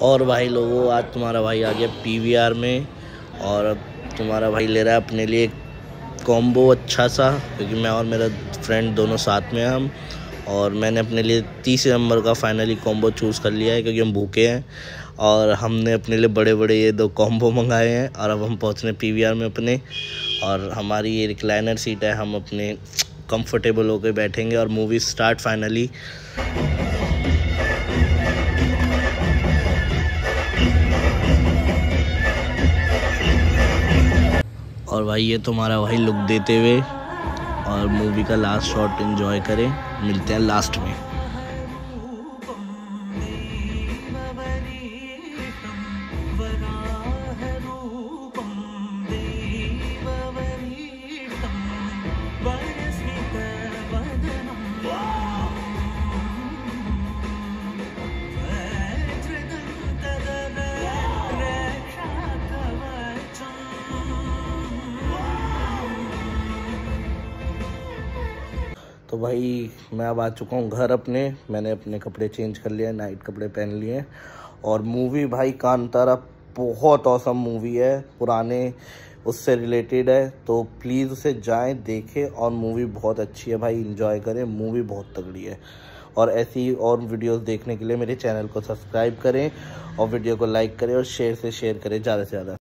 और भाई लोगों, आज तुम्हारा भाई आ गया पीवीआर में और अब तुम्हारा भाई ले रहा है अपने लिए कॉम्बो अच्छा सा, क्योंकि मैं और मेरा फ्रेंड दोनों साथ में हैं हम। और मैंने अपने लिए तीसरे नंबर का फाइनली कॉम्बो चूज़ कर लिया है, क्योंकि हम भूखे हैं। और हमने अपने लिए बड़े बड़े ये दो कॉम्बो मंगाए हैं, और अब हम पहुँच रहे पी में अपने। और हमारी ये रिक्लाइनर सीट है, हम अपने कंफर्टेबल होकर बैठेंगे और मूवी स्टार्ट फाइनली और भाई, ये तुम्हारा भाई लुक देते हुए और मूवी का लास्ट शॉट इन्जॉय करें। मिलते हैं लास्ट में। तो भाई, मैं अब आ चुका हूँ घर अपने। मैंने अपने कपड़े चेंज कर लिए नाइट कपड़े पहन लिए। और मूवी भाई, कांतारा बहुत औसम मूवी है, पुराने, उससे रिलेटेड है। तो प्लीज़ उसे जाएँ, देखें और मूवी बहुत अच्छी है भाई इन्जॉय करें। मूवी बहुत तगड़ी है। और ऐसी और वीडियोस देखने के लिए मेरे चैनल को सब्सक्राइब करें और वीडियो को लाइक करें और शेयर से शेयर करें, ज़्यादा से ज़्यादा।